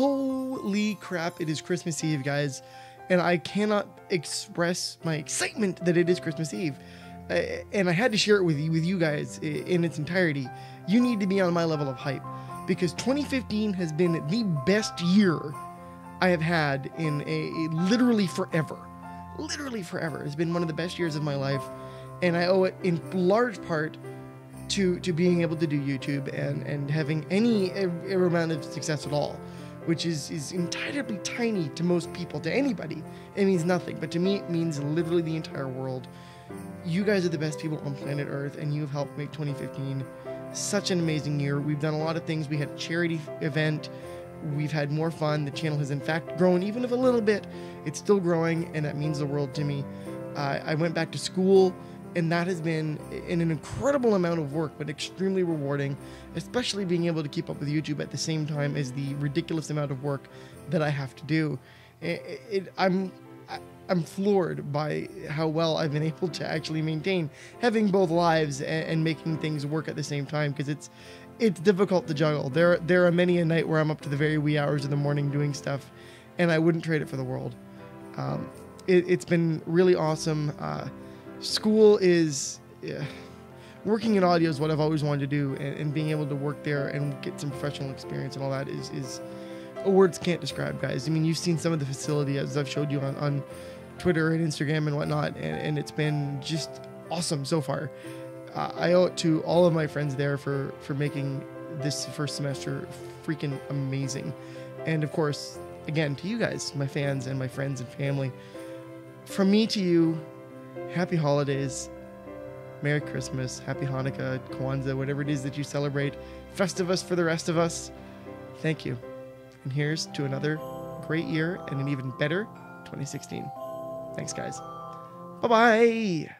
Holy crap, it is Christmas Eve, guys. And I cannot express my excitement that it is Christmas Eve. Uh, and I had to share it with you, with you guys in its entirety. You need to be on my level of hype because 2015 has been the best year I have had in a, a literally forever. Literally forever. It's been one of the best years of my life. And I owe it in large part to to being able to do YouTube and and having any amount of success at all, which is is entirely tiny to most people, to anybody. It means nothing, but to me it means literally the entire world. You guys are the best people on planet Earth, and you have helped make 2015 such an amazing year. We've done a lot of things. We had a charity event. We've had more fun. The channel has in fact grown, even if a little bit. It's still growing, and that means the world to me. Uh, I went back to school and that has been an incredible amount of work but extremely rewarding especially being able to keep up with youtube at the same time as the ridiculous amount of work that i have to do. It, it, i'm i'm floored by how well i've been able to actually maintain having both lives and, and making things work at the same time because it's it's difficult to juggle. There there are many a night where i'm up to the very wee hours of the morning doing stuff and i wouldn't trade it for the world. Um, it, has been really awesome. Uh, school is yeah, working in audio is what I've always wanted to do, and, and, being able to work there and get some professional experience and all that is is words can't describe, guys. I mean, you've seen some of the facility as I've showed you on, on Twitter and Instagram and whatnot, and, and it's been just awesome so far. Uh, I owe it to all of my friends there for for making this first semester freaking amazing, and of course, again to you guys, my fans and my friends and family. From me to you, happy holidays, Merry Christmas, Happy Hanukkah, Kwanzaa, whatever it is that you celebrate. Festivus for the rest of us. Thank you. And here's to another great year and an even better 2016. Thanks, guys. Bye bye.